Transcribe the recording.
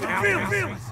Feel, feel.